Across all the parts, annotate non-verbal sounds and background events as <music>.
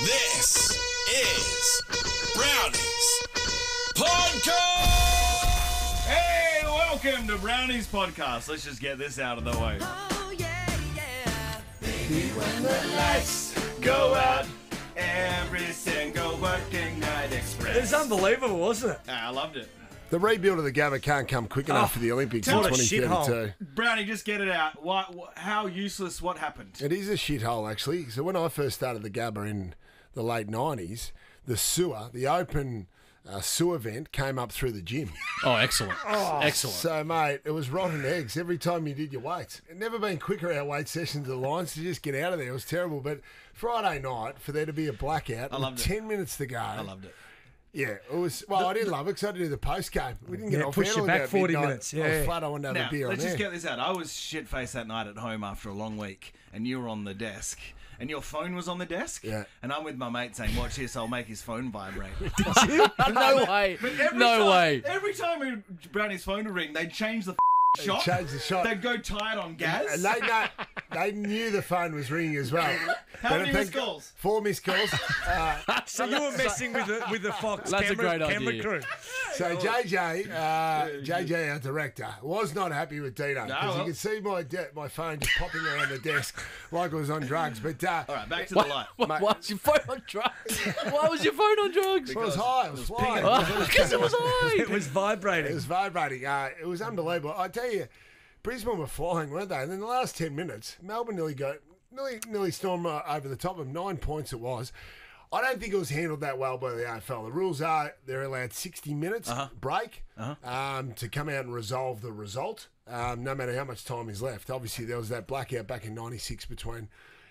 This is Browny's Podcast. Hey, welcome to Browny's Podcast. Let's just get this out of the way. Oh, yeah, yeah. When the lights go out, every single working night express. It was unbelievable, wasn't it? Ah, I loved it. The rebuild of the Gabba can't come quick enough Oh, for the Olympics in what a 2032. Brownie, just get it out. Why, what, how useless what happened? It is a shithole, actually. So when I first started the Gabba in the late 90s, the sewer, the open uh, sewer vent came up through the gym. Oh, excellent. <laughs> oh, excellent. So, mate, it was rotten eggs every time you did your weights. It never been quicker our weight sessions to the lines to just get out of there. It was terrible. But Friday night, for there to be a blackout, with loved it. 10 minutes to go. I loved it. Yeah, it was. Well, I didn't love it because I had to do the post game. We didn't get Yeah, off push you back 40 midnight. minutes, I was yeah. flat. I wanted to have Now, a beer let's just there. get this out. I was shit faced that night at home after a long week, and you were on the desk. And your phone was on the desk, Yeah. and I'm with my mate saying, "Watch this, I'll make his phone vibrate." <laughs> <laughs> no way. But every No time, way. Every time Brownie's phone would ring, they'd change the <laughs> shot. changed the shot. They'd go tight on gas. And they, know, they knew the phone was ringing as well. How But many missed think- calls? Four missed calls. Uh, So you were messing with the with the Fox That's a camera, great camera idea. crew. So JJ, uh, <laughs> JJ, our director, was not happy with Deano because well. you can see my de- my phone just popping around the desk like it was on drugs. But uh, All right, back to the light. Why, Mate. why was your phone on drugs? <laughs> Why was your phone on drugs? it was high. It was flying. Because <laughs> it was high. It was vibrating. It was vibrating. Uh, it was unbelievable. I tell you, Brisbane were flying, weren't they? And in the last ten minutes, Melbourne nearly got nearly nearly stormed uh, over the top of them. Nine points it was. I don't think it was handled that well by the AFL. The rules are they're allowed 60 minutes break um, to come out and resolve the result, um, no matter how much time is left. Obviously, there was that blackout back in '96 between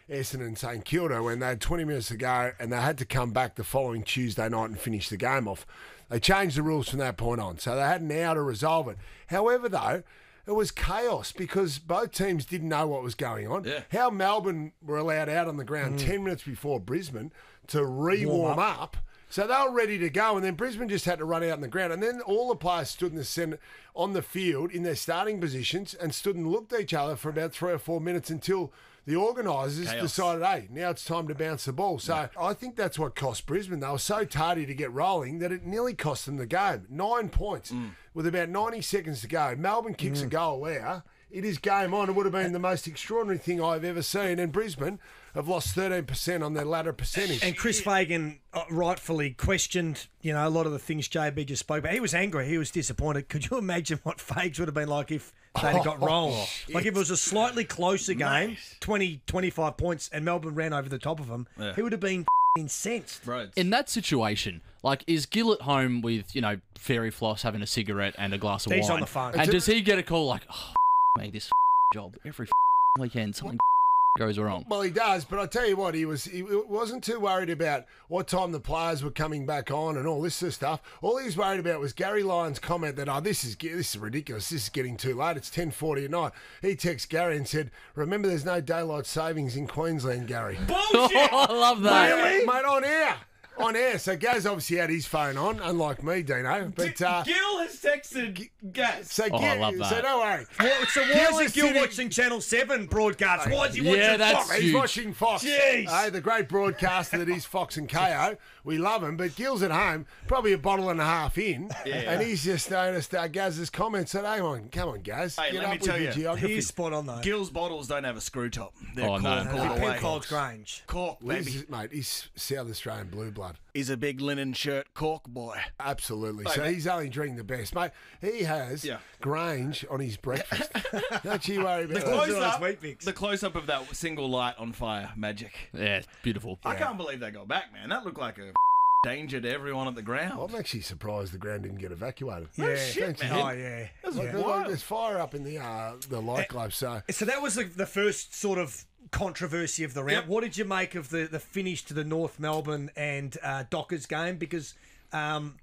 Essendon and St Kilda when they had 20 minutes to go and they had to come back the following Tuesday night and finish the game off. They changed the rules from that point on, so they had an hour to resolve it. However, though, it was chaos because both teams didn't know what was going on. Yeah. How Melbourne were allowed out on the ground 10 minutes before Brisbane to re warm up. So they were ready to go, and then Brisbane just had to run out on the ground. And then all the players stood in the centre on the field in their starting positions and stood and looked at each other for about three or four minutes until the organisers Chaos. decided, hey, now it's time to bounce the ball. So I think that's what cost Brisbane. They were so tardy to get rolling that it nearly cost them the game. Nine points mm. with about 90 seconds to go. Melbourne kicks a mm. goal there. It is game on. It would have been the most extraordinary thing I've ever seen. And Brisbane have lost 13% on their ladder percentage. And Chris Fagan uh, rightfully questioned, you know, a lot of the things JB just spoke about. He was angry. He was disappointed. Could you imagine what Fags would have been like if they'd have got rolled? like if it was a slightly closer game, 20, 25 points, and Melbourne ran over the top of them, Yeah. he would have been incensed. Bro, In that situation, like, is Gill at home with, you know, fairy floss having a cigarette and a glass of He's wine? on the phone. And does he get a call like, oh, mate, this <laughs> job every <laughs> weekend something <laughs> goes wrong? Well, he does, but I tell you what, he was he wasn't too worried about what time the players were coming back on and all this sort of stuff. All he was worried about was Gary Lyon's comment that oh, this is this is ridiculous. This is getting too late. It's ten forty at night. He texted Gary and said, "Remember, there's no daylight savings in Queensland, Gary." bullshit. Oh, I love that. Mate, mate, on air, on air. So Gaz obviously had his phone on, unlike me, Deano. But uh, Gil has texted Gaz. so Oh, I Gil- love so don't worry. What- so why Gil is is Gil sitting- watching Channel 7 broadcast? Why is he Yeah, watching that's Fox? He's huge. watching Fox. Jeez. Hey, the great broadcaster that is Fox and KO. We love him, but Gil's at home, probably a bottle and a half in, and he's just noticed uh, Gaz's comments. Said, "Hey, on, come on, Gaz, Hey, get let up me with tell your you, geography." He is spot on, though. Gil's bottles don't have a screw top. They're Oh, no. cork No, all the way. Penfolds Grange. Cork, He's- baby. mate, he's South Australian blue blood. He's a big linen shirt cork boy. Absolutely. So mate. he's only drinking the best, mate. He has Yeah. Grange on his breakfast. <laughs> Don't you worry about The that. close- Close those up, the close up of that single light on fire magic. Yeah, it's beautiful. I can't believe they got back, man. That looked like a <laughs> danger to everyone at the ground. I'm actually surprised the ground didn't get evacuated. Yeah. shit, Don't you man. Oh, yeah. Like, yeah. like, there's fire up in the uh, the light globe, so So that was the, the first sort of controversy of the round. Yep. What did you make of the, the finish to the North Melbourne and uh, Dockers game? Because um,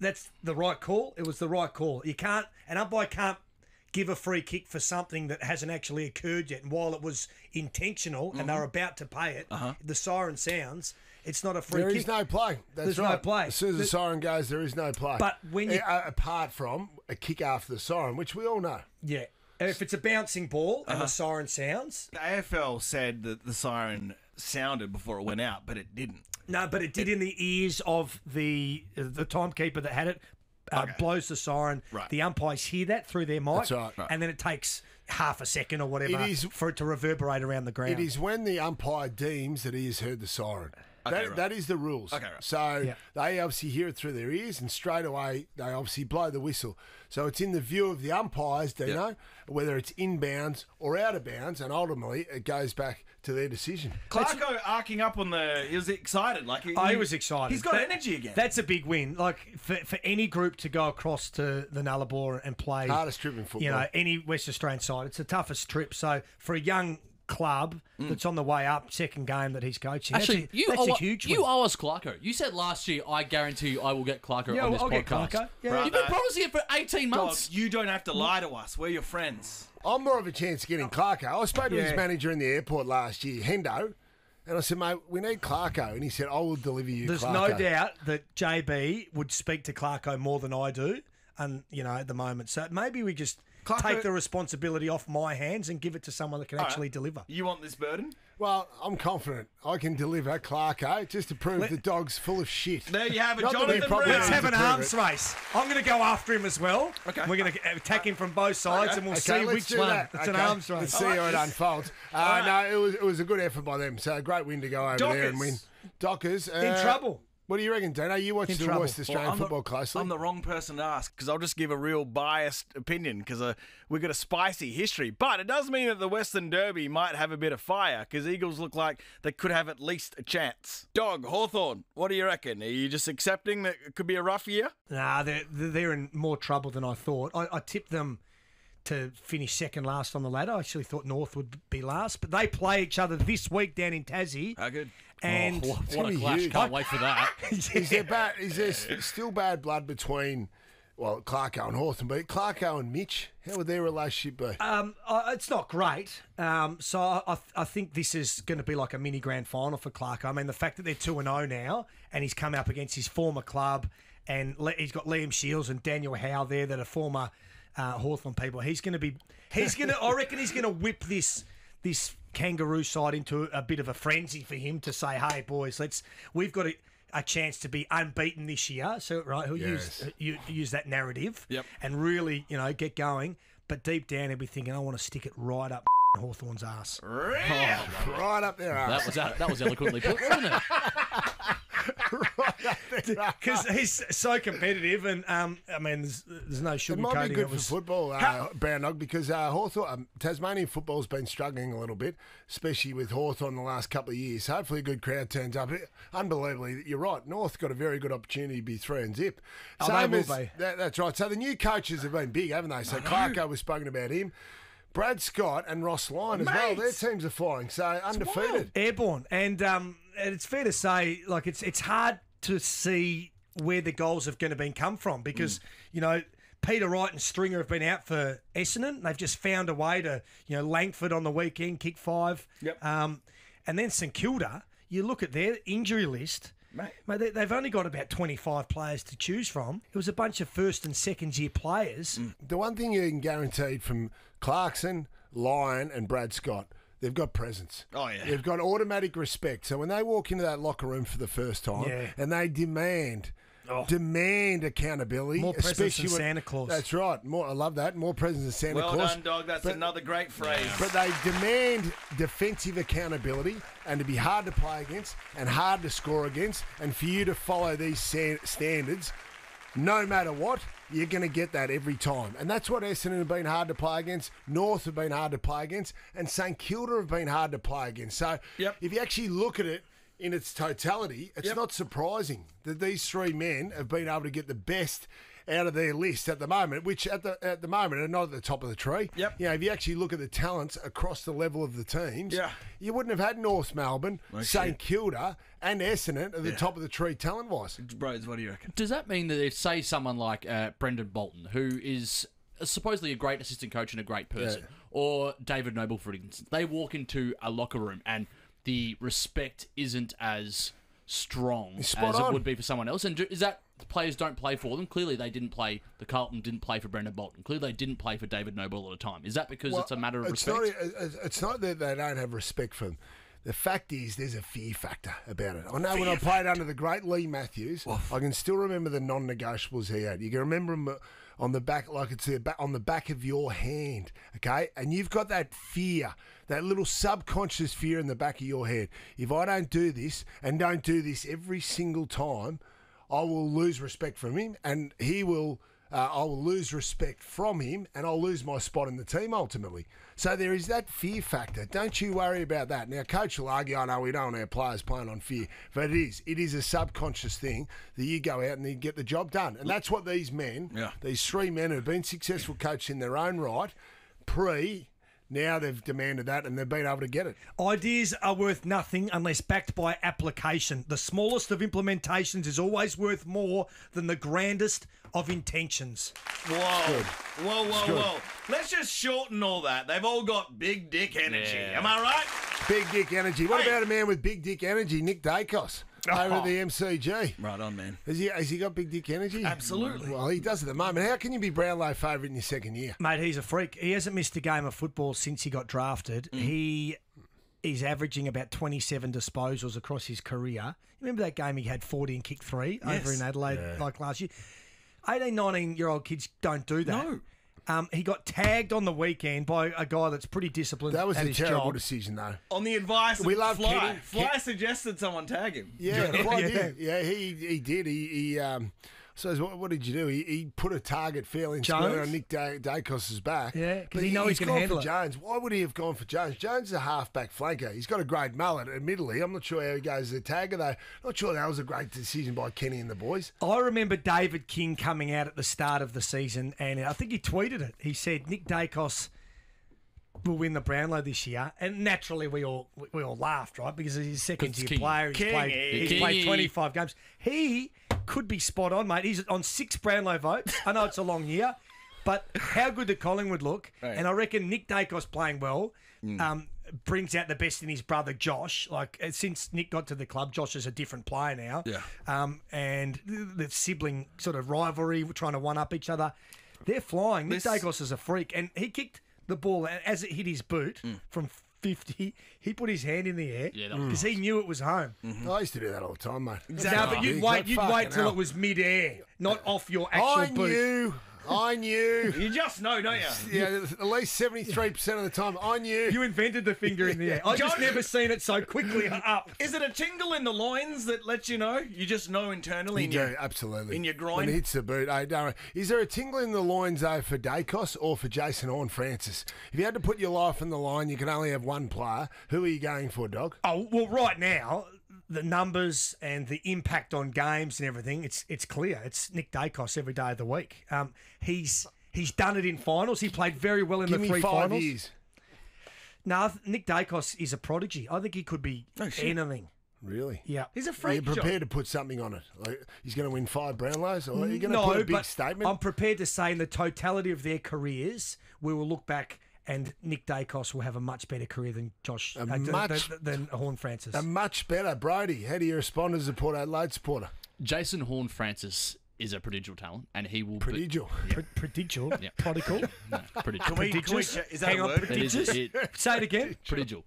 that's the right call. It was the right call. You can't, an umpire can't give a free kick for something that hasn't actually occurred yet. And while it was intentional and they're about to pay it, the siren sounds. It's not a free There kick. is no play. That's There's no play. As soon as the The- siren goes, there is no play. But when you- A- apart from a kick after the siren, which we all know. yeah. And if it's a bouncing ball and the siren sounds, The AFL said that the siren sounded before it went out, but it didn't. No, but it did in the ears of the the timekeeper that had it. Uh, Blows the siren. Right. The umpires hear that through their mic, That's right. Right. and then it takes half a second or whatever It is- for it to reverberate around the ground. It is when the umpire deems that he has heard the siren. Okay, that, right. that is the rules. Okay, right. So Yeah. they obviously hear it through their ears, and straight away they obviously blow the whistle. So it's in the view of the umpires, Deano, whether it's inbounds or out of bounds, and ultimately it goes back to their decision. Clarko arcing up on the. He was excited. Like he, he was excited. He's got That- energy again. That's a big win. Like for, for any group to go across to the Nullarbor and play Hardest trip in football. You know, any West Australian side, it's the toughest trip. So for a young club mm. that's on the way up, second game that he's coaching, Actually, that's a, you that's owe, a huge you win. owe us Clarko. You said last year, I guarantee you I will get Clarko Yeah, on this I'll get podcast. Clarko. Yeah. Right. You've been promising it for 18 Dog, months. you don't have to lie to us. We're your friends. I'm more of a chance of getting Clarko. I spoke to his Yeah. manager in the airport last year, Hendo, and I said, mate, we need Clarko. And he said, I will deliver you There's Clarko. no doubt that JB would speak to Clarko more than I do, and you know at the moment. So maybe we just Clarko- take the responsibility off my hands and give it to someone that can actually deliver. You want this burden? Well, I'm confident I can deliver Clark. Clarko just to prove the dog's full of shit. There you have it, Not Jonathan Brown. Let's have an arms it. race. I'm going to go after him as well. Okay. We're going to attack him from both sides, and we'll Okay, see let's which do one. that. It's an arms race. Let's see how it unfolds. Uh, No, it was it was a good effort by them. So a great win to go over there and win. Dockers uh, In trouble. What do you reckon, Deano? You watch In the trouble. West Well, Australian I'm the- football closely. I'm the wrong person to ask because I'll just give a real biased opinion because uh, we've got a spicy history. But it does mean that the Western Derby might have a bit of fire because Eagles look like they could have at least a chance. Dog, Hawthorn, what do you reckon? Are you just accepting that it could be a rough year? Nah, they're, they're in more trouble than I thought. I, I tipped them to finish second last on the ladder. I actually thought North would be last, but they play each other this week down in Tassie. How good? And Oh, what, what a clash. huge. Can't wait for that. <laughs> Is there bad? Is there s- still bad blood between? Well, Clarko and Hawthorn, but Clarko and Mitch, how would their relationship be? Um, uh, it's not great. Um, so I, I, I think this is going to be like a mini grand final for Clarko. I mean, the fact that they're two and zero now, and he's come up against his former club, and Le- he's got Liam Shiels and Daniel Howe there that are former uh, Hawthorn people. He's going to be. He's going to. I reckon he's going to whip this this kangaroo side into a bit of a frenzy for him to say, "Hey, boys, let's. We've got a, a chance to be unbeaten this year." So right, he'll use you, uh, use that narrative Yep. and really, you know, get going. But deep down, he'll be thinking, I want to stick it right up <laughs> Hawthorn's ass. <laughs> <laughs> right up there, That was that, that was eloquently put, wasn't it? Because <laughs> he's so competitive, and um, I mean, there's, there's no It sugarcoating. might be good it was, for football, uh, Brown Dog, because uh, Hawthorn, um, Tasmanian football's been struggling a little bit, especially with Hawthorn the last couple of years. Hopefully, a good crowd turns up. Unbelievably, you're right. North got a very good opportunity to be three and zip. Oh, they Same will as- be. that- that's right. So the new coaches have been big, haven't they? So Clarko was spoken about him. Brad Scott and Ross Lyon as well. Their teams are flying, so undefeated. airborne, and um, and it's fair to say, like it's it's hard to see where the goals have going to been come from because you know. Peter Wright and Stringer have been out for Essendon. They've just found a way to, you know, Langford on the weekend, kick five. Yep. Um, and then St Kilda, you look at their injury list. Mate. Mate, they, they've only got about 25 players to choose from. It was a bunch of first and second year players. The one thing you can guarantee from Clarkson, Lyon, and Brad Scott, they've got presence. Oh, yeah. They've got automatic respect. So when they walk into that locker room for the first time Yeah. and they demand. Oh. Demand accountability, More presence than when- Santa Claus. That's right. More, I love that. More presence than Santa Well Claus. done, dog. That's But- another great phrase. But they demand defensive accountability and to be hard to play against and hard to score against, and for you to follow these standards, no matter what, you're going to get that every time. And that's what Essendon have been hard to play against, North have been hard to play against, and St Kilda have been hard to play against. So Yep. if you actually look at it in its totality, it's Yep. not surprising that these three men have been able to get the best out of their list at the moment, which at the at the moment are not at the top of the tree. Yep. You know, if you actually look at the talents across the level of the teams, Yeah. you wouldn't have had North Melbourne, St Kilda, and Essendon at the top of the tree talent wise. Bros, what do you reckon? Does that mean that if, say, someone like uh, Brendan Bolton, who is supposedly a great assistant coach and a great person, or David Noble, for instance, they walk into a locker room and the respect isn't as strong Spot as on. it would be for someone else? And do, is that players don't play for them? Clearly, they didn't play. The Carlton didn't play for Brendan Bolton. Clearly, they didn't play for David Noble all the time. Is that because it's a matter of it's respect? Not, it's- not that they don't have respect for them. The fact is, there's a fear factor about it. I know when I played under the great Leigh Matthews, I can still remember the non-negotiables he had. You can remember them uh, on the back, like it's the on the back of your hand, okay? And you've got that fear, that little subconscious fear in the back of your head. If I don't do this and don't do this every single time, I will lose respect from him, and he will. Uh, I will lose respect from him, and I'll lose my spot in the team ultimately. So there is that fear factor. Don't you worry about that. Now, coach will argue, "I know we don't want our players playing on fear," but it is. It is a subconscious thing that you go out and you get the job done, and that's what these men, Yeah. these three men who've been successful coaches in their own right, pre. Now they've demanded that, and they've been able to get it. Ideas are worth nothing unless backed by application. The smallest of implementations is always worth more than the grandest of intentions. Whoa. Whoa, whoa, whoa. Let's just shorten all that. They've all got big dick energy. Yeah. Am I right? Big dick energy. What Hey. about a man with big dick energy, Nick Daicos, over at the MCG? Right on, man. Has he, has he got big dick energy? Absolutely. Well, he does at the moment. How can you be Brownlow favourite in your second year? Mate, he's a freak. He hasn't missed a game of football since he got drafted. Mm. He is averaging about 27 disposals across his career. Remember that game he had 40 and kicked three over in Adelaide like last year? 18, 19 year old kids don't do that. No. Um, he got tagged on the weekend by a guy that's pretty disciplined That was at a his terrible job. decision, though. On the advice of We love Fly. Kenny. Fly Ken- suggested someone tag him. Yeah, well, Yeah. <laughs> did. Yeah, he he did. He, he um. So what, what did you do? He, he put a target fairly and square on Nick Da- Daicos's back. Yeah, because he know he he's can gone handle for it. Jones. Why would he have gone for Jones? Jones is a half-back flanker. He's got a great mullet. Admittedly, I'm not sure how he goes as a tagger though. Not sure that was a great decision by Kenny and the boys. I remember David King coming out at the start of the season, and I think he tweeted it. He said Nick Daicos will win the Brownlow this year, and naturally we all we all laughed, right? Because he's a second year player. He's King, played he's played twenty five games. He could be spot on, mate. He's on six Brownlow votes. I know it's a long year, but how good did Collingwood look? And I reckon Nick Daicos playing well. Um, brings out the best in his brother Josh. Like uh, since Nick got to the club, Josh is a different player now. Yeah. Um, and the the sibling sort of rivalry, trying to one up each other. They're flying. Nick This- Daicos is a freak, and he kicked the ball as it hit his boot from 50. He put his hand in the air Yeah, that was because he knew it was home. Mm-hmm. I used to do that all the time, mate. No, but you'd wait. You'd wait till hell. it was mid-air, not off your actual I boot. knew. I knew. You just know, don't you? <laughs> Yeah, at least seventy-three percent of the time, I knew. You invented the finger in the air. I've just never seen it so quickly up. Is it a tingle in the loins that lets you know? You just know internally. You in do, your- absolutely. in your groin? When it hits the boot, hey, don't. Is there a tingle in the loins, though, for Daicos or for Jason Horne-Francis? If you had to put your life on the line, you can only have one player. Who are you going for, dog? Oh well, right now the numbers and the impact on games and everything, it's it's clear. It's Nick Daicos every day of the week. Um, he's he's done it in finals. He played very well in Give the me three five finals. years. No, Nick Daicos is a prodigy. I think he could be anything. Really? Yeah, He's a Are you freak. John. prepared to put something on it? Like he's going to win five Brownlows, or are you going to no, put a big but statement? I'm prepared to say in the totality of their careers, we will look back and Nick Daicos will have a much better career than Josh uh, than- much- than, than Horne-Francis. a much better, Brody. How do you respond as a Port Adelaide supporter? Jason Horne-Francis is a prodigal talent, and he will Prodigal. Pro- prodigal, Yeah. prodigal, Be, no, prodigal. we- can we- is that Hang a on, word? That is prodigious. it. <laughs> Say it again. Prodigal.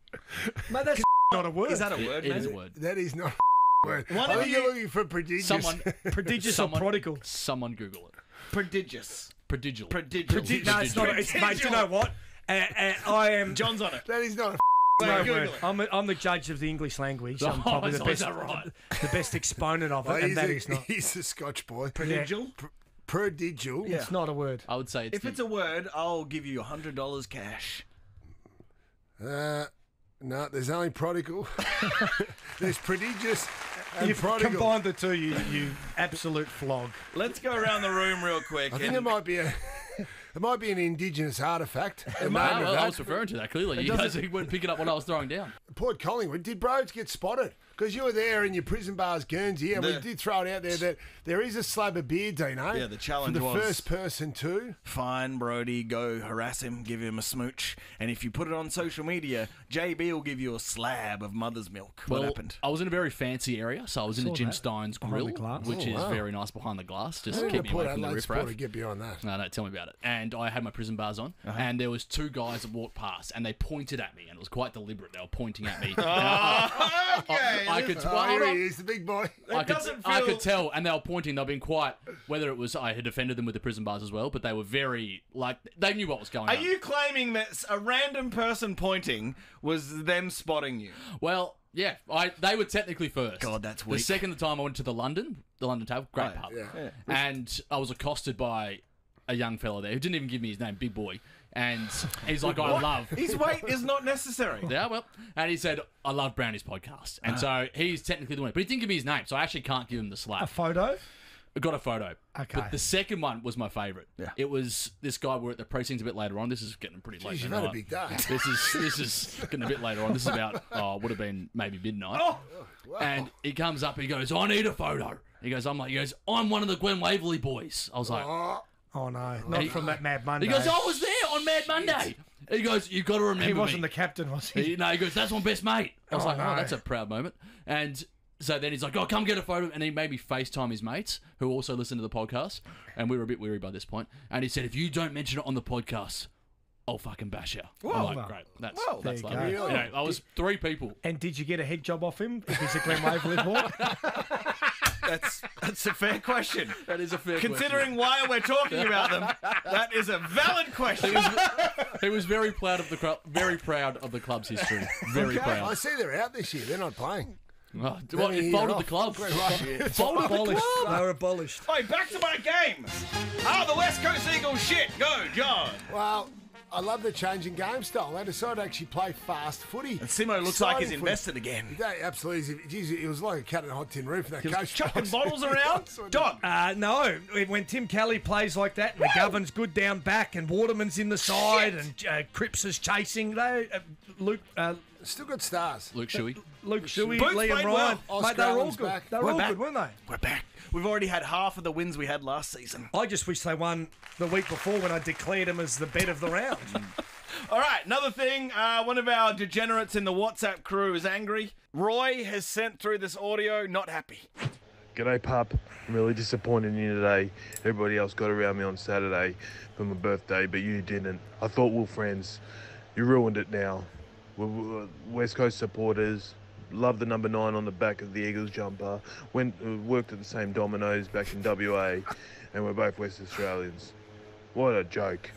Mate, that's <laughs> not a word. Is that a It- word, it man? is a word. That is not a <laughs> word. One I think you- you're looking for prodigious. Someone, prodigious someone, or prodigal? Someone Google it. Prodigious. Prodigal. Prodigious. Prodi- no, it's not. It's, mate, do you know what? Uh, uh, I am. John's on it. that is not a no Wait, word. Google it. I'm, a, I'm the judge of the English language. <laughs> I'm Oh, probably is the best, right? the best exponent of <laughs> it, Well, and he's, that a, is not. <laughs> he's a Scotch boy. Prodigal. Prodigal. Yeah. It's not a word. I would say it's If the- it's a word, I'll give you hundred dollars cash. Uh, no, there's only prodigal. there's prodigious and You've prodigal. combined the two, you you absolute flog. Let's go around the room real quick. I think and- it might be a. It might be an indigenous artefact. The name of well, I that. was referring to that clearly. You guys weren't picking up what I was throwing down. Port Collingwood. Did Broads get spotted? Because you were there in your prison bars, Guernsey, and we did throw it out there that there is a slab of beer, Deano. Yeah, the challenge for the was- first person to. Fine, Brody, go harass him, give him a smooch, and if you put it on social media, JB will give you a slab of mother's milk. What happened? I was in a very fancy area, so I was in the Saw Jim that. Steins Grill, the glass. which Oh, is wow. very nice behind the glass. Just How keep me away from the Adelaide riffraff. supporter get beyond that? No, no, tell me about it. And I had my prison bars on, Uh-huh. and there was two guys that walked past, and they pointed at me, and it was quite deliberate. They were pointing at me. <laughs> And I, okay. I could, well, Oh, hold here he is, the big boy. I could, doesn't I feel- could tell, and they were pointing. They've been quite. Whether it was I had offended them with the prison bars as well, but they were very like they knew what was going on. Are on. you claiming that a random person pointing was them spotting you? Well, yeah, I they were technically first. God, that's The second time I went to the London, the London Tavern, great Right, pub, yeah. and I was accosted by a young fella there who didn't even give me his name, big boy, and he's like, "I love." His <laughs> weight is not necessary. Yeah, well, and he said, "I love Brownie's podcast," and so ah. he's technically the winner, but he didn't give me his name, so I actually can't give him the slap. A photo. I got a photo. Okay. But the second one was my favourite. Yeah. It was this guy. We're at the precincts a bit later on. This is getting pretty late. Jeez, you've had a big day. <laughs> This is this is getting a bit later on. This is about <laughs> oh, would have been maybe midnight. Oh, wow. And he comes up. He goes, "I need a photo." He goes, "I'm like," he goes, "I'm one of the Glen Waverley boys." I was like, Oh Oh, no, not He- from that Mad Monday. he goes, "I was there on Mad Monday." He goes, you've got to remember He wasn't me." the captain, was he? He, no, he goes, that's my best mate. I was Oh, like, oh, that's a proud moment. And so then he's like, oh, come get a photo. And he made me FaceTime his mates who also listen to the podcast. And we were a bit weary by this point. And he said, if you don't mention it on the podcast, I'll fucking bash you. I'm like, Well, great. That's, well, that's there lovely. go. You know, I was three people. And did you get a head job off him? If he's a Glen Waverley boy. <laughs> that's that's a fair question. That is a fair question. Considering why we're talking about them, that is a valid question. He was very proud of the club, very proud of the club's history. Very Okay, I see they're out this year. They're not playing. Oh, well, Then it <laughs> folded the club. Great right. Folded the abolished. club. They were abolished. Oi, back to my game. Ah, the West Coast Eagles shit. Go, John. Well, I love the change in game style. They decided to actually play fast footy. And Simo looks like he's Exciting footy. invested again. They absolutely. Geez, it was like a cat in a hot tin roof. That coach Chucking box. bottles <laughs> around. Dog. Uh, no, when Tim Kelly plays like that, and McGovern's good down back, and Waterman's in the side, and uh, Cripps is chasing. They, uh, Luke, uh, Still got stars. Luke Shuey. Luke Shuey, Boots Liam Ryan, well. mate, they were all good. back. They were We're all back. good, weren't they? We're back. We've already had half of the wins we had last season. I just wish they won the week before when I declared them as the bet of the round. <laughs> All right, another thing. Uh, one of our degenerates in the WhatsApp crew is angry. Roy has sent through this audio, not happy. G'day, pup. I'm really disappointed in you today. Everybody else got around me on Saturday for my birthday, but you didn't. I thought we were friends. You ruined it now. We're, we're West Coast supporters. Love the number nine on the back of the Eagles jumper. Went uh, worked at the same Domino's back in WA, and we're both West Australians. What a joke.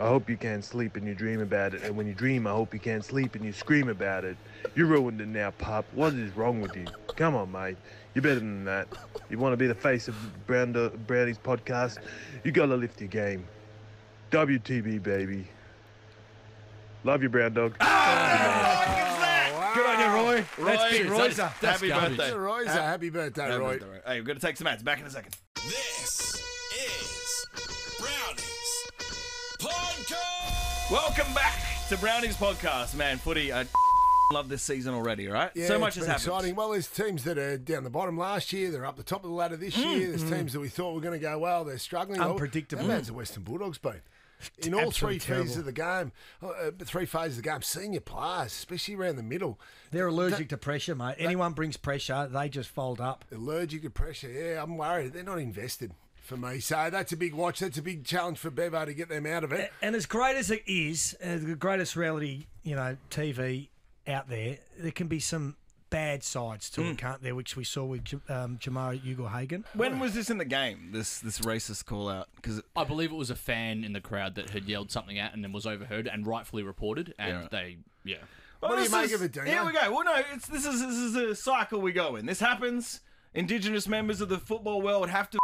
I hope you can't sleep and you dream about it. And when you dream, I hope you can't sleep and you scream about it. You ruined it now, pup. What is wrong with you? Come on, mate. You're better than that. You want to be the face of Brown Brownie's podcast? You got to lift your game. WTB, baby. Love you, Brown Dog. You, Roy. That's Roy, big that is- that's Happy garbage. birthday. Roy's a happy birthday, Roy. Hey, we're going to take some ads. Back in a second. This is Browny's Podcast. Welcome back to Browny's Podcast. Man, footy, I <laughs> love this season already, all right? Yeah, so much it's has been happened. exciting. Well, there's teams that are down the bottom last year. They're up the top of the ladder this mm. year. There's mm. teams that we thought were going to go well. They're struggling. Well, Unpredictable. How bad's the Western Bulldogs been? <laughs> In all three Absolutely phases of the game, uh, three phases of the game, senior players, especially around the middle, They're allergic to pressure, mate. Anyone brings pressure, they just fold up. allergic to pressure. Yeah, I'm worried. They're not invested for me. So that's a big watch. That's a big challenge for Bevo to get them out of it. And as great as it is, uh, the greatest reality, you know, TV out there, there can be some bad sides to it, can't there? Which we saw with J- um, Jamarra Ugle-Hagan. When was this in the game, this this racist call out? Because I believe it was a fan in the crowd that had yelled something out and then was overheard and rightfully reported. And Yeah. they, yeah. What do you make of it, Deano? Here we go. Well, no, it's, this is this is a cycle we go in. This happens. Indigenous members of the football world have to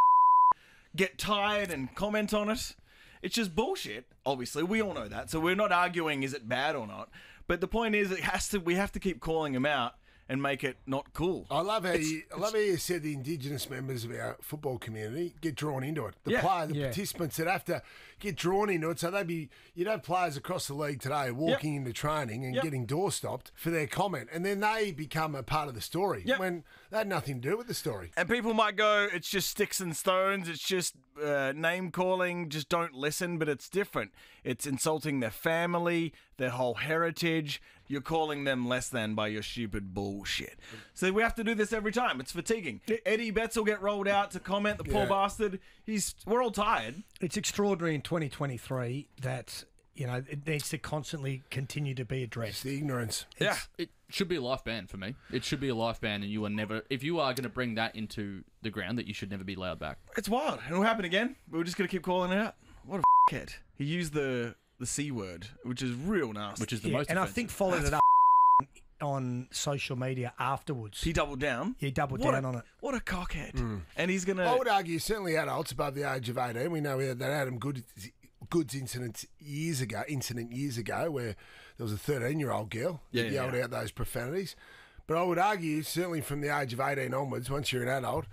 <laughs> get tired and comment on it. It's just bullshit. Obviously, we all know that. So we're not arguing is it bad or not. But the point is, it has to. We have to keep calling them out. And make it not cool. I love how you, I love how you said the Indigenous members of our football community get drawn into it. The Yeah. player, the Yeah. participants that have to get drawn into it. So they'd be, you'd have players across the league today walking into training and Yep. getting door stopped for their comment, and then they become a part of the story Yep. when they had nothing to do with the story. And people might go, it's just sticks and stones, it's just uh, name calling, just don't listen, but it's different. It's insulting their family, their whole heritage. You're calling them less than by your stupid bullshit. So we have to do this every time. It's fatiguing. Eddie Betts will get rolled out to comment, the poor Yeah. bastard. He's We're all tired. It's extraordinary in 2023 that you know it needs to constantly continue to be It's addressed. the ignorance. Yeah. It should be a life ban for me. It should be a life ban, and you are never. If you are going to bring that into the ground, that you should never be allowed back. It's wild. It'll happen again. We're just going to keep calling it out. What a kid. He used the, the C word, which is real nasty. Which is the Yeah, most. and I think followed it up on social media afterwards. he doubled down. He doubled What down a- on it. What a cockhead. Hmm. And he's going to. I would argue certainly adults above the age of 18. We know we had that Adam Good, Goodes incident years ago, incident years ago, where there was a 13 year old girl Yeah, yeah, yelled yeah. out those profanities. But I would argue certainly from the age of 18 onwards, once you're an adult,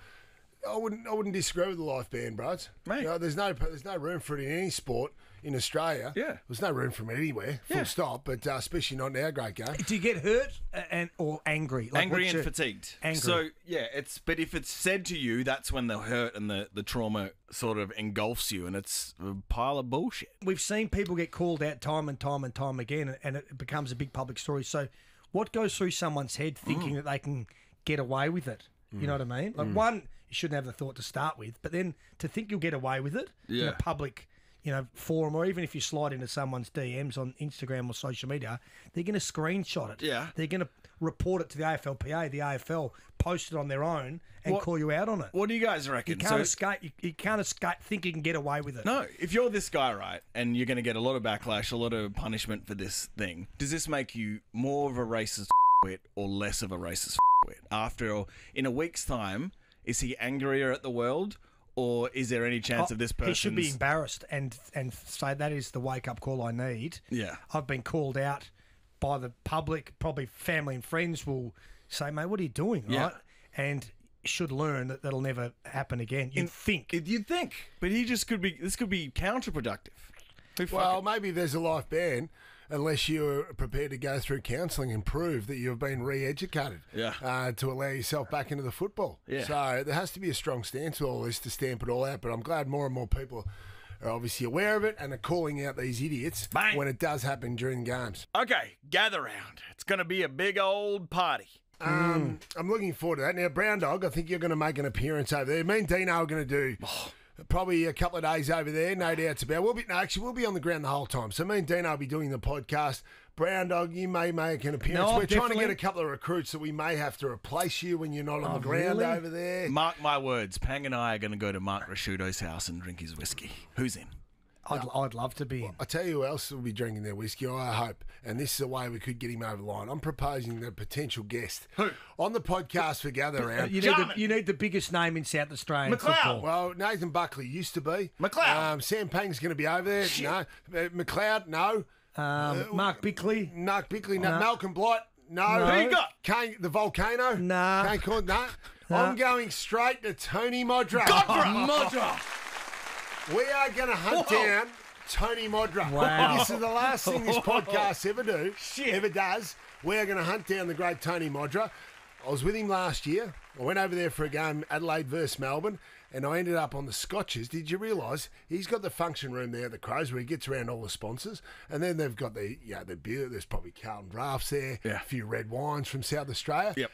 I wouldn't I wouldn't disagree with the life ban, bros. Mate. You know, there's no there's no room for it in any sport in Australia. Yeah. there's no room for it anywhere. Full Yeah. stop. But uh, especially not in our great game. Do you get hurt uh, and or angry? Like, angry and your- fatigued. Angry. So yeah, it's but if it's said to you, that's when the hurt and the, the trauma sort of engulfs you, and it's a pile of bullshit. We've seen people get called out time and time and time again, and it becomes a big public story. So, what goes through someone's head Mm. thinking that they can get away with it? You know what I mean? Like Mm. one, you shouldn't have the thought to start with, but then to think you'll get away with it in Yeah. a public, you know, forum, or even if you slide into someone's DMs on Instagram or social media, they're going to screenshot it. Yeah. they're going to report it to the AFLPA, the AFL, post it on their own, and What- call you out on it. What do you guys reckon? You can't So- escape. You, you can't escape. Think you can get away with it. no, if you're this guy, right, and you're going to get a lot of backlash, a lot of punishment for this thing, does this make you more of a racist <laughs> wit or less of a racist <laughs> wit? After all in a week's time, is he angrier at the world, or is there any chance oh, of this person? Oh, He should be embarrassed and and say that is the wake up call I need. Yeah. I've been called out by the public, probably family and friends will say, "Mate, what are you doing?" Yeah. Right, and should learn that that'll never happen again. you'd think? You'd think, but he just could be. This could be counterproductive. Well, maybe there's a life ban unless you're prepared to go through counselling and prove that you've been re-educated Yeah. uh, to allow yourself back into the football. Yeah. So there has to be a strong stance with all this to stamp it all out. But I'm glad more and more people are obviously aware of it and are calling out these idiots Bang. when it does happen during games. Okay, gather round. It's going to be a big old party. Um, I'm looking forward to that. Now, Brown Dog, I think you're going to make an appearance over there. Me and Deano are going to do probably a couple of days over there, no doubts about. We'll be no, actually we'll be on the ground the whole time. So me and Deano will be doing the podcast. Brown Dog, you may make an appearance. No, We're trying to get a couple of recruits that we may have to replace you when you're not on Oh, the ground really? over there. Mark my words, Pang and I are going to go to Mark Ricciuto's house and drink his whiskey. Who's in? I'd, I'd love to be in. I tell you who else will be drinking their whiskey. I hope, and this is a way we could get him over the line. I'm proposing the potential guest Who? on the podcast for Gather Round. You need, the, Jarman. you need the biggest name in South Australian McLeod. football. Well, Nathan Buckley used to be. McLeod. Um, Sam Pang's going to be over there. No. Uh, McLeod, no. Um, Mark Bickley. Mark Bickley, no. No. Malcolm Blight, no. No. Who you got? Kane, the volcano? Nah. Kane Cornes, no. I'm going straight to Tony Modra. Godra! <laughs> Modra! We are going to hunt down Tony Modra. Wow. This is the last thing this <laughs> podcast ever do, ever does. We are going to hunt down the great Tony Modra. I was with him last year. I went over there for a game, Adelaide versus Melbourne, and I ended up on the Scotches. Did you realise he's got the function room there at the Crows where he gets around all the sponsors, and then they've got the yeah the beer. There's probably Carlton Drafts there, Yeah. a few red wines from South Australia. Yep.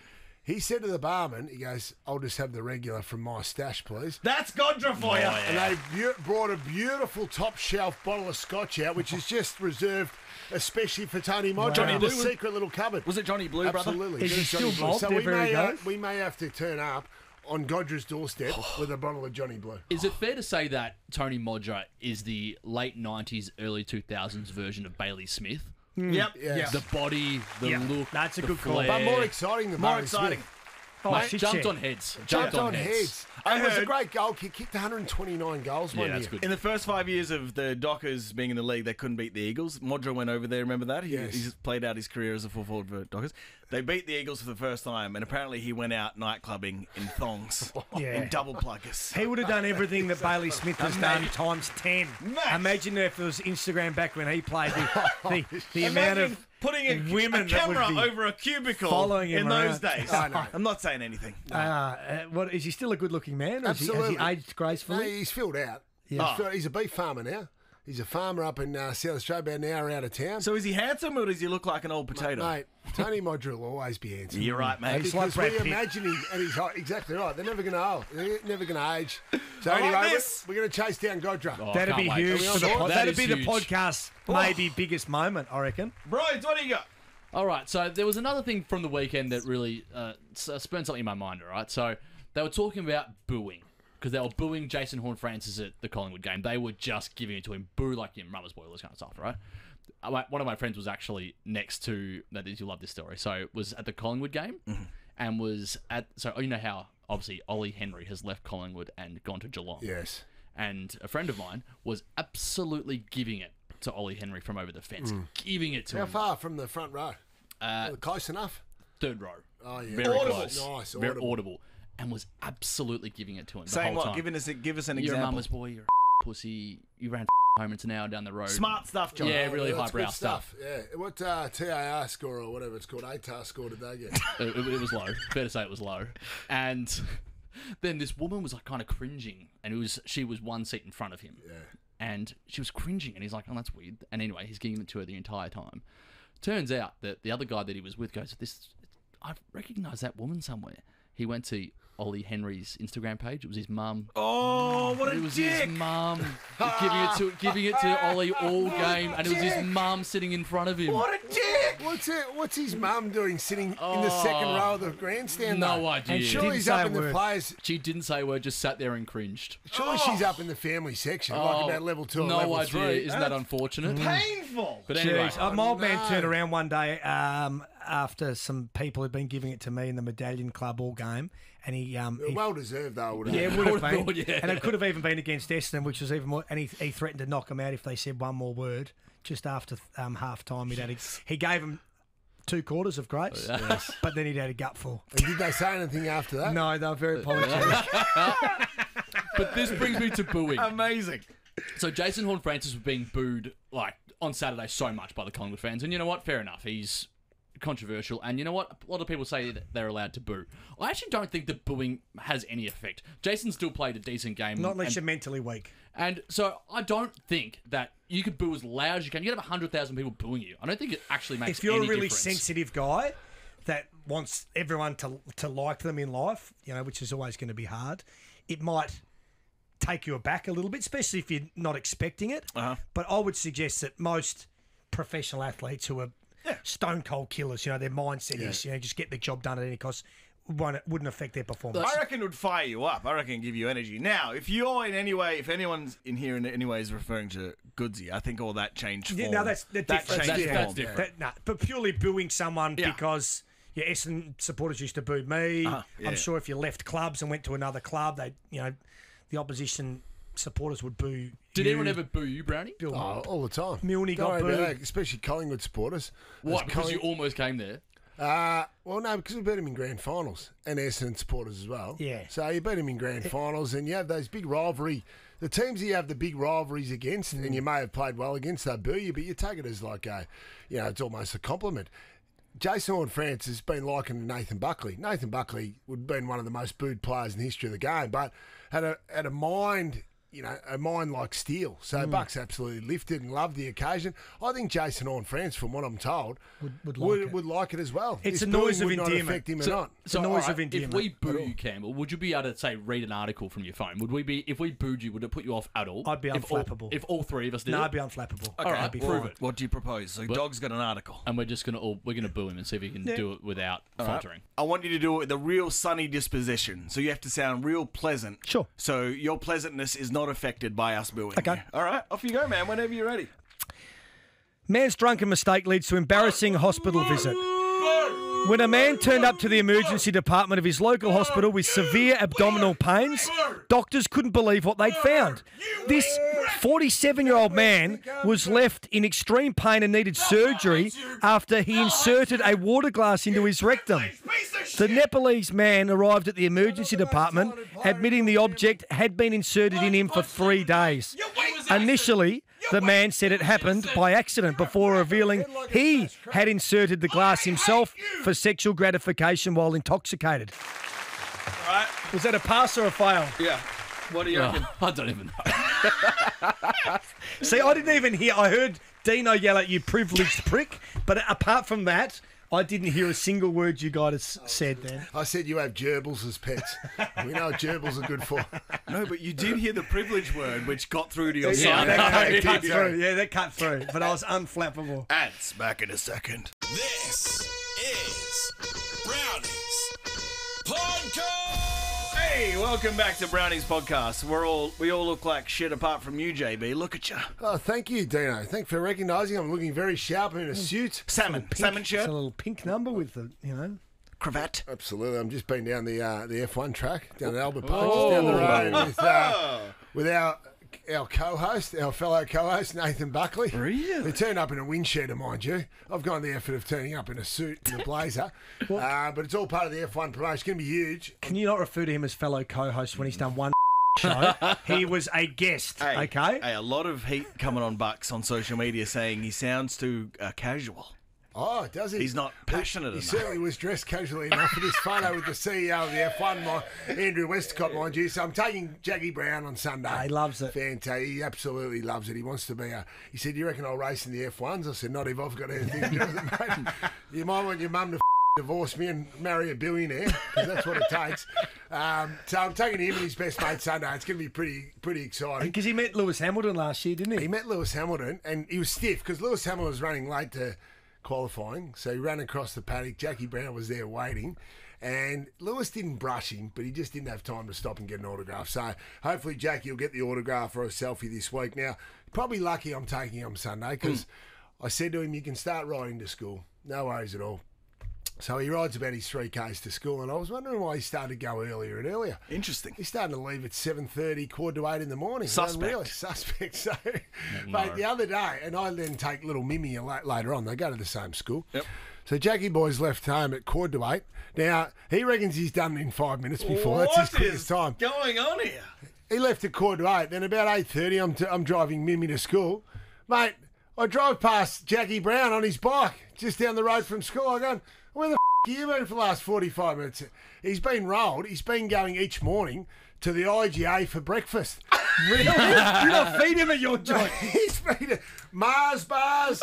He said to the barman, he goes, "I'll just have the regular from my stash, please." That's Godra for you. And they bu- brought a beautiful top shelf bottle of scotch out, which is just reserved especially for Tony Modra. Johnny in Blue the was- secret little cupboard. Was it Johnny Blue, brother? Absolutely. Is It he Johnny still Blue. vault? So There we very may, uh, goes. we may have to turn up on Godra's doorstep <sighs> with a bottle of Johnny Blue. Is it fair to say that Tony Modra is the late 90s, early 2000s version of Bailey Smith? Mm. Yep. Yes. The body, the Yeah, look, that's a the good call. But more exciting than More Barry exciting. Smith. Oh, Mate, jumped yeah. on heads. Jumped, Jumped on, on heads. heads. I it was a great goal kick. Kicked 129 goals one Yeah, that's year. good. In the first five years of the Dockers being in the league, they couldn't beat the Eagles. Modra went over there. Remember that? He, Yes. He's played out his career as a full forward for Dockers. They beat the Eagles for the first time, and apparently he went out night clubbing in thongs <laughs> Yeah. and double pluggers. He would have done everything that Bailey Smith has done times 10. Mate. Imagine if it was Instagram back when he played the, <laughs> the, the amount of putting a, women a camera over a cubicle following him in those around. days. I know. I'm not saying anything. Uh, uh, what is he still a good-looking man? Or is he, has Absolutely. he aged No, gracefully? he's filled out. Yeah. He's, filled- he's a beef farmer now. He's a farmer up in uh, South Australia, about an hour out of town. So is he handsome or does he look like an old potato? Mate, Tony Modra will always be handsome. You're right, mate. He's like Because Brad we Pitt. imagine him, and he's hot. Exactly right. They're never going to old. They're never going to age. <laughs> So I like anyway, we're, this. we're going to chase down Godra. Oh, That'd can't be wait. huge. For the board? pod. That That'd is be the huge. podcast maybe biggest moment, I reckon. Bros, what do you got? All right, so there was another thing from the weekend that really uh, s- uh, spurned something in my mind. All right, so they were talking about booing because they were booing Jason Horne-Francis at the Collingwood game. They were just giving it to him, boo like him, rubbers boy, all this kind of stuff, right? Uh, One of my friends was actually next to that is you love this story. So was at the Collingwood game and was at so you know how obviously Ollie Henry has left Collingwood and gone to Geelong Yes. and a friend of mine was absolutely giving it to Ollie Henry from over the fence, giving it to How him. How far from the front row? Uh, Close enough? third row. Oh, yeah. Very Audible. close. Nice, Very audible. Audible. And was absolutely giving it to him the Saying whole what? time. Giving us a, give us an you're a example. mama's boy, you're a <laughs> pussy, you ran <laughs> home, it's an hour down the road. Smart stuff, John. Yeah, really that's highbrow good stuff. Yeah. What uh, TAR score or whatever it's called, ATAR score did they get? <laughs> It, it- it was low. Fair to say it was low. And then this woman was like kind of cringing, and it was she was one seat in front of him. Yeah. And she was cringing, and he's like, "Oh, that's weird." And anyway, he's giving it to her the entire time. Turns out that the other guy that he was with goes, "This, I recognise that woman somewhere." He went to Ollie Henry's Instagram page. It was his mum. Oh, what a dick. It was dick! his mum <laughs> giving it to giving it to Ollie all game, and it was his mum sitting in front of him. What a dick! What's it? What's his mum doing sitting in the second row of the grandstand? No though? idea. And surely didn't he's say up a in the word. players. She didn't say a word, just sat there and cringed. Surely she's up in the family section, Oh, like about level two or no level idea. three. Isn't that unfortunate? Painful. But anyway, Jeez, uh, my old man turned around one day um, after some people had been giving it to me in the Medallion Club all game, and he, um, he Well deserved, though. Would yeah, it would have <laughs> been, Would have, yeah. and it could have even been against Essendon, which was even more. And he, he threatened to knock him out if they said one more word just after um, half time. He'd had a, he gave him two quarters of grace, <laughs> but then he'd had a gutful. And did they say anything after that? No, they were very apologetic. <laughs> but this brings me to booing. Amazing. So Jason Horne-Francis was being booed like on Saturday so much by the Collingwood fans, and you know what? Fair enough. He's controversial, and you know what? A lot of people say that they're allowed to boo. I actually don't think that booing has any effect. Jason still played a decent game, Not unless and, you're mentally weak. and so I don't think that you could boo as loud as you can. You could have hundred thousand people booing you. I don't think it actually makes. If you're a really difference. sensitive guy that wants everyone to to like them in life, you know, which is always going to be hard, it might take you aback a little bit, especially if you're not expecting it. Uh-huh. But I would suggest that most professional athletes who are stone cold killers, you know, their mindset is, you know, just get the job done at any cost, won't, wouldn't affect their performance. I reckon it would fire you up. I reckon it'd give you energy. Now, if you're in any way, if anyone's in here in any way is referring to Goodsy, I think all that changed form. Yeah, no, that's the that difference. changed That's- form. that's different. That, no, but purely booing someone Yeah. because yeah, Essendon supporters used to boo me. Uh-huh, yeah. I'm sure if you left clubs and went to another club, they, you know, the opposition supporters would boo. Did you. anyone ever boo you, Brownie? Bill, Oh, all the time. Milne Don't got worry about booed. that, especially Collingwood supporters. What? Because Colling- you almost came there. Uh, well, no, because we beat him in grand finals and Essendon supporters as well. Yeah. So you beat him in grand finals and you have those big rivalry. The teams that you have the big rivalries against and you may have played well against, they boo you, but you take it as like a, you know, it's almost a compliment. Jason Horn France has been likened to Nathan Buckley. Nathan Buckley would have been one of the most booed players in the history of the game, but had a had a mind, you know, a mind like steel. So Hmm. Bucks absolutely lifted and loved the occasion. I think Jason Horn France, from what I'm told, Would- would would, like it. would like it as well. It's This a noise of would not endearment. affect him So, or not. so The noise alright, of if we boo you, Campbell, would you be able to say read an article from your phone? Would we be if we booed you? Would it put you off at all? I'd be if all, unflappable. if all three of us did no, it, I'd be unflappable. All right, I'd be prove fine. it. What do you propose? So, Dog's got an article. and we're just gonna all we're gonna boo him and see if he can do it without faltering. I want you to do it with a real sunny disposition. So you have to sound real pleasant. Sure. So your pleasantness is not affected by us booing. Okay. All right. Off you go, man. Whenever you're ready. Man's drunken mistake leads to embarrassing hospital visit. When a man turned up to the emergency department of his local hospital with severe abdominal pains, doctors couldn't believe what they'd found. This 47 year old man was left in extreme pain and needed surgery after he inserted a water glass into his rectum. The Nepalese man arrived at the emergency department admitting the object had been inserted in him for three days. Initially, the man said it happened by accident before revealing he had inserted the glass himself for sexual gratification while intoxicated. Right? Was that a pass or a fail? Yeah. What do you reckon? Oh, <laughs> I don't even know. <laughs> See, I didn't even hear. I heard Deano yell at you, privileged prick. But apart from that, I didn't hear a single word you guys oh, said then. I said you have gerbils as pets. we know what gerbils are good for. <laughs> No, but you did hear the privilege word, which got through to your Yeah, side. I know. that cut <laughs> Yeah. through. Yeah, that cut through. But I was unflappable. Ants back in a second. This is Browny's Podcast. Hey, welcome back to Browny's Podcast. We're all we all look like shit apart from you, JB. Look at you. Oh, thank you, Deano. Thanks for recognising I'm looking very sharp in a suit. Salmon, salmon It's shirt, a little pink number with the, you know. cravat. Absolutely. I'm just been down the uh, the F1 track, down at Albert Park, just down the road with, uh, <laughs> with our our co-host, our fellow co-host Nathan Buckley. Really? We turned up in a windsheeter, mind you. I've gone the effort of turning up in a suit and a blazer, <laughs> uh, but it's all part of the F1 promotion. It's going to be huge. Can you not refer to him as fellow co-host when he's done one <laughs> show? He <laughs> was a guest. Hey, okay. Hey, a lot of heat coming on Bucks on social media saying he sounds too uh, casual. Oh, does he? He's not passionate He enough. He certainly was dressed casually enough for this <laughs> photo with the CEO of the F1, my, Andrew Westacott, mind you. So I'm taking Jackie Brown on Sunday. He loves it. Fantastic. He absolutely loves it. He wants to be a. He said, "You reckon I'll race in the F1s?" I said, "Not if I've got anything to do with it, mate. <laughs> You might want your mum to." <laughs> Divorce me and marry a billionaire because that's what it takes. Um, so I'm taking him and his best mate Sunday. It's going to be pretty pretty exciting. Because he met Lewis Hamilton last year, didn't he? He met Lewis Hamilton and he was stiff because Lewis Hamilton was running late to qualifying. So he ran across the paddock. Jackie Brown was there waiting. And Lewis didn't brush him, but he just didn't have time to stop and get an autograph. So hopefully Jackie will get the autograph or a selfie this week. Now, probably lucky I'm taking him Sunday because hmm. I said to him, you can start riding to school. No worries at all. So he rides about his three k's to school, and I was wondering why he started to go earlier and earlier. Interesting. He's starting to leave at seven thirty, quarter to eight in the morning. Suspect. Really <laughs> suspect. So, mate, the other day, and I then take little Mimi la- later on. They go to the same school. Yep. So Jackie Boy's left home at quarter to eight. Now he reckons he's done it in five minutes before. That's his What is quickest time. going on here? He left at quarter to eight. Then about eight thirty, I'm t- I'm driving Mimi to school, mate. I drive past Jackie Brown on his bike just down the road from school. I go, where the f- you been for the last forty five minutes? He's been rolled. He's been going each morning to the IGA for breakfast. <laughs> Really? you not feed him at your joint. <laughs> He's been Mars bars,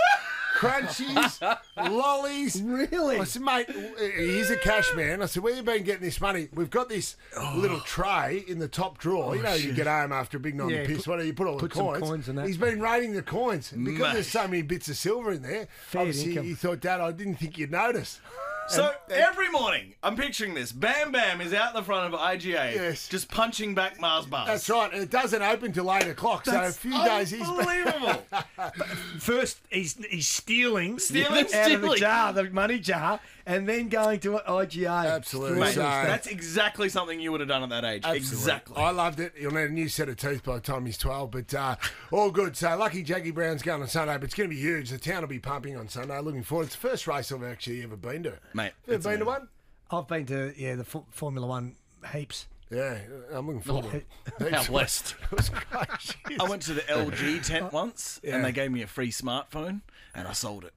crunchies, lollies. Really? I said, mate, he's a cash man. I said, where you been getting this money? We've got this oh. little tray in the top drawer. you oh, know, you get home after a big night Yeah, of piss. put- What do you put all put the coins? coins in that. He's been raiding the coins And because Mate. there's so many bits of silver in there. Fair obviously, income. he thought, Dad, I didn't think you'd notice. So every morning, I'm picturing this. Bam Bam is out the front of IGA, Yes. just punching back Mars bars. That's right. And it doesn't open till eight o'clock. so a That's few days he's been. unbelievable. <laughs> First, he's he's stealing, Stealing, out of the stealing. jar, the money jar, and then going to IGA. Absolutely. Mate, So- that's exactly something you would have done at that age. Absolutely. Exactly. I loved it. He'll need a new set of teeth by the time he's 12, but uh, all good. So lucky Jackie Brown's going on Sunday, but it's going to be huge. The town will be pumping on Sunday. Looking forward. It's the first race I've actually ever been to. Mate, You ever it's been to one? I've been to yeah the Fo- Formula One heaps. Yeah, I'm looking forward to it. <laughs> Out west. <laughs> It was great. Jeez. I went to the LG tent <laughs> once, Yeah. and they gave me a free smartphone, and I sold it.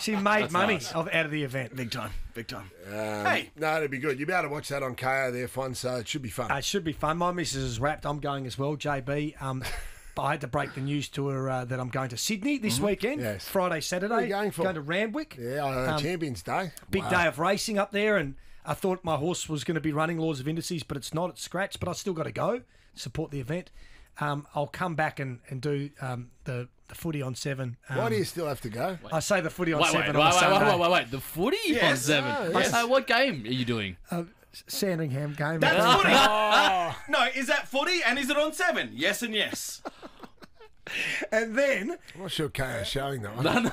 She made money of, out of the event. Big time, big time. Um, hey, No, it'd be good. You'll be able to watch that on Kayo there, fun, so it should be fun. Uh, it should be fun. My missus is rapt. I'm going as well, JB. Um, <laughs> but I had to break the news to her uh, that I'm going to Sydney this weekend. Yes. Friday, Saturday. Where are you going for? Going to Randwick. yeah, on Um, Champions Day. Big Wow. day of racing up there, and I thought my horse was going to be running Laws of Indices, but it's not. It's scratch, but I still got to go support the event. Um, I'll come back and, and do um, the, the footy on seven. Um, Why do you still have to go? I say the footy on Wait, wait, seven wait, on wait, wait, Sunday. wait, wait, wait. The footy on Yes. seven. Oh, yes. Uh, what game are you doing? Uh, Sandringham game. that's Uh, footy. <laughs> no, is that footy, and is it on seven? Yes and yes. <laughs> And then I'm not sure Kayo's showing that one. <laughs> I'm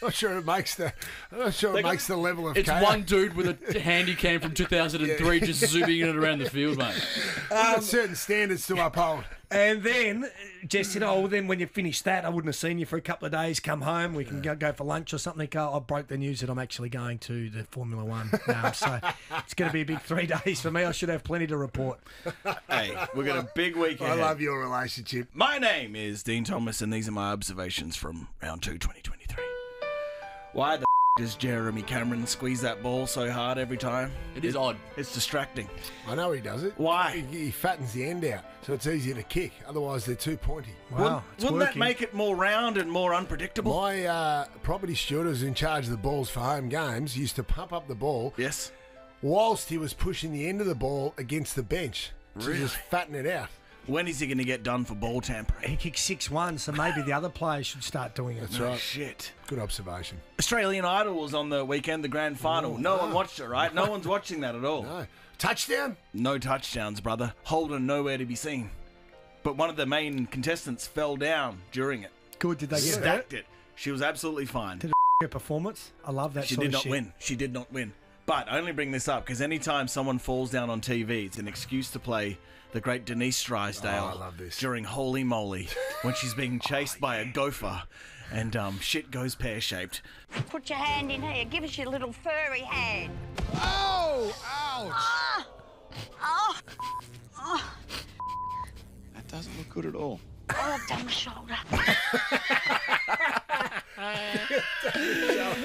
not sure it makes the. I'm not sure it got- makes the level of It's KO. one dude with a handy cam from 2003 just zooming it around the field, mate. We've got certain standards to uphold. And then Jess said, "Oh, well, then when you finish that, I wouldn't have seen you for a couple of days. Come home, we can go, go for lunch or something." I broke the news that I'm actually going to the Formula One now, so <laughs> it's going to be a big three days for me. I should have plenty to report. Hey, we've got a big weekend. I love your relationship. My name is Dean Thomas, and these are my observations from round two, 2023. Why the f- does Jeremy Cameron squeeze that ball so hard every time? It is odd. It's distracting. I know he does it. Why? He, he fattens the end out, so it's easier to kick. Otherwise, they're too pointy. Wow, wouldn't wouldn't that working. make it more round and more unpredictable? My uh, property steward who's in charge of the balls for home games used to pump up the ball Yes. whilst he was pushing the end of the ball against the bench to Really? just fatten it out. When is he going to get done for ball tampering? He kicked six one, so maybe the other players should start doing it. That's Oh, right. shit. Good observation. Australian Idol was on the weekend, the grand final. Oh, no one watched it, right? No one's watching that at all. No. Touchdown? No touchdowns, brother. Holden nowhere to be seen. But one of the main contestants fell down during it. Good. Did they get hurt? Stacked it. She was absolutely fine. Did Her performance. I love that She sort did of not shit. win. She did not win. But I only bring this up because anytime someone falls down on TV, it's an excuse to play the great Denise Drysdale Oh, I love this. during Holy Moly when she's being chased by a gopher and um, shit goes pear shaped. Put your hand in here. Give us your little furry hand. Oh, ouch. Oh, That doesn't look good at all. oh <laughs> I've done my shoulder.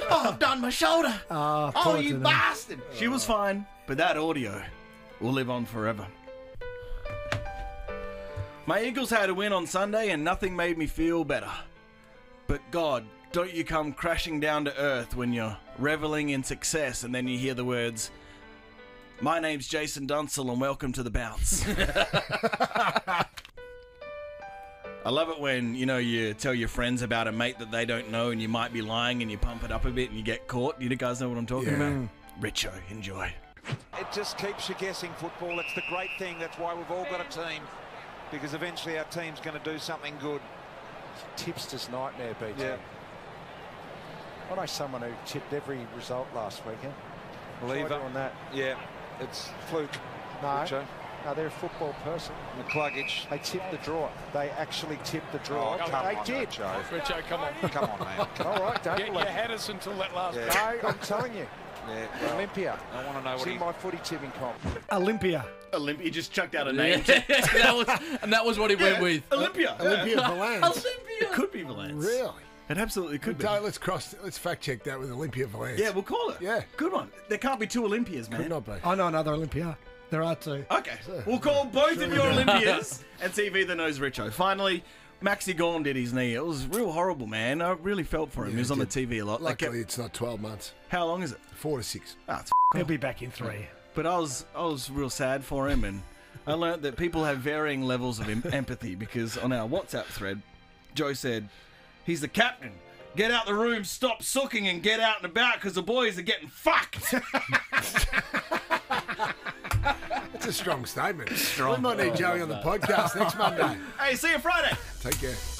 Oh, I've done my shoulder. Oh, Oh, you bastard! She was fine, but that audio will live on forever. My Eagles had a win on Sunday and nothing made me feel better. But God, don't you come crashing down to earth when you're reveling in success and then you hear the words, My name's Jason Dunstall and welcome to the bounce. <laughs> I love it when, you know, you tell your friends about a mate that they don't know and you might be lying and you pump it up a bit and you get caught. You guys know what I'm talking Yeah. about? Richo, enjoy. It just keeps you guessing football. It's the great thing. That's why we've all got a team. Because eventually our team's going to do something good. tipster's nightmare, BT. Yeah. I know someone who tipped every result last weekend. Believer. Try doing that. Yeah. It's fluke. No, Richo. no, they're a football person. McCluggage. They tipped the draw. They actually tipped the draw. Oh, come they on, did. Richo. Richo, come on. Come on, man. All right, don't You, you believe had us until that last Yeah. game. No, I'm telling you. Yeah. Olympia. I want to know what in he... my footy tipping comp. Olympia. Olympia just chucked out a name. <laughs> that was, and that was what he went with. Olympia. Olympia Valance. It could be Valence. Really? It absolutely could be. Let's cross. Let's fact check that with Olympia Valance. Yeah, we'll call it. Yeah. Good one. There can't be two Olympias, man. could not be. I know another Olympia. There are two. Okay. We'll call both of your Olympias and see if either knows Richo. Finally, Maxi Gawn did his knee. It was real horrible, man. I really felt for him. he was on the. TV a lot. They Luckily, kept- it's not 12 months. how long is it? Four to six. Ah, it's <laughs> He'll be back in three. But I was I was real sad for him, and I learnt that people have varying levels of em- empathy because on our WhatsApp thread, Joe said, "He's the captain. Get out the room, stop sucking, and get out and about because the boys are getting fucked." <laughs> That's a strong statement. We might need oh, Joey on the podcast next Monday. <laughs> hey, see you Friday. Take care.